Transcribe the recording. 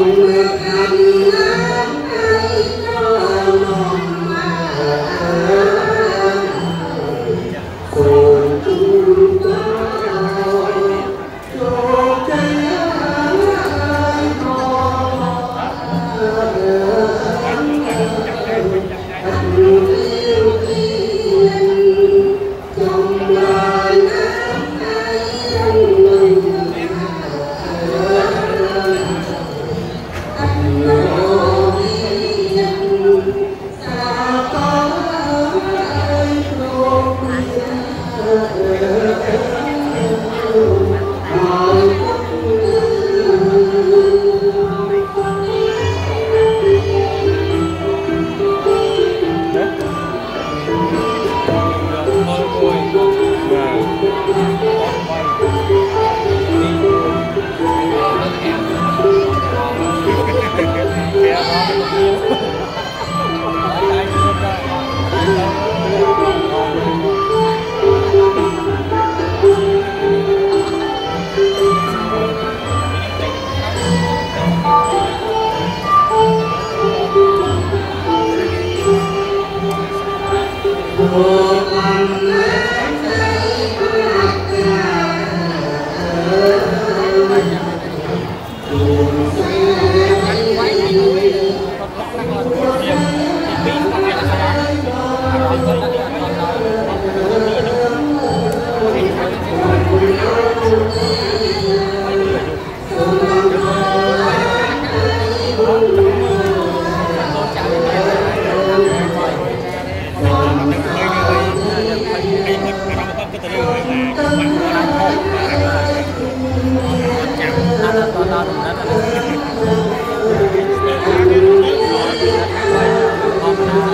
you. amor. Thank you.